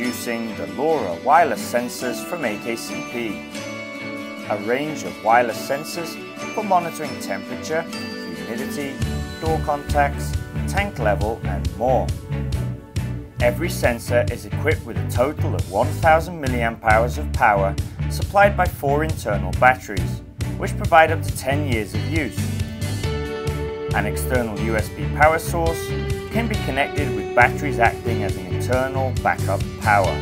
Introducing the LoRa wireless sensors from AKCP. A range of wireless sensors for monitoring temperature, humidity, door contacts, tank level and more. Every sensor is equipped with a total of 1000 mAh of power supplied by four internal batteries, which provide up to 10 years of use. An external USB power source can be connected with batteries acting as an internal backup power.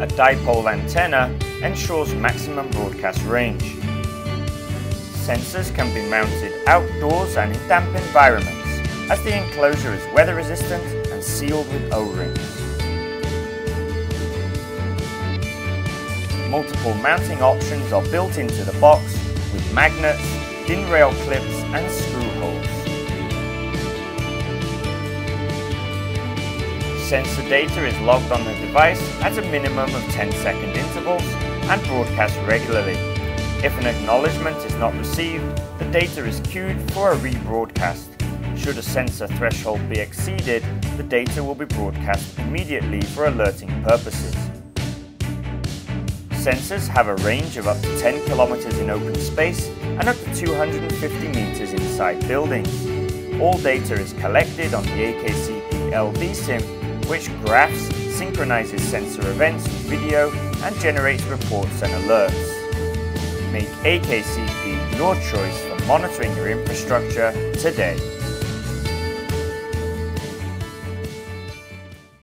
A dipole antenna ensures maximum broadcast range. Sensors can be mounted outdoors and in damp environments as the enclosure is weather resistant and sealed with O-rings. Multiple mounting options are built into the box with magnets, DIN rail clips and screw Sensor data is logged on the device at a minimum of 10 second intervals and broadcast regularly. If an acknowledgement is not received, the data is queued for a rebroadcast. Should a sensor threshold be exceeded, the data will be broadcast immediately for alerting purposes. Sensors have a range of up to 10 kilometers in open space and up to 250 meters inside buildings. All data is collected on the AKCP L-DCIM, which graphs, synchronizes sensor events with video, and generates reports and alerts. Make AKCP your choice for monitoring your infrastructure today.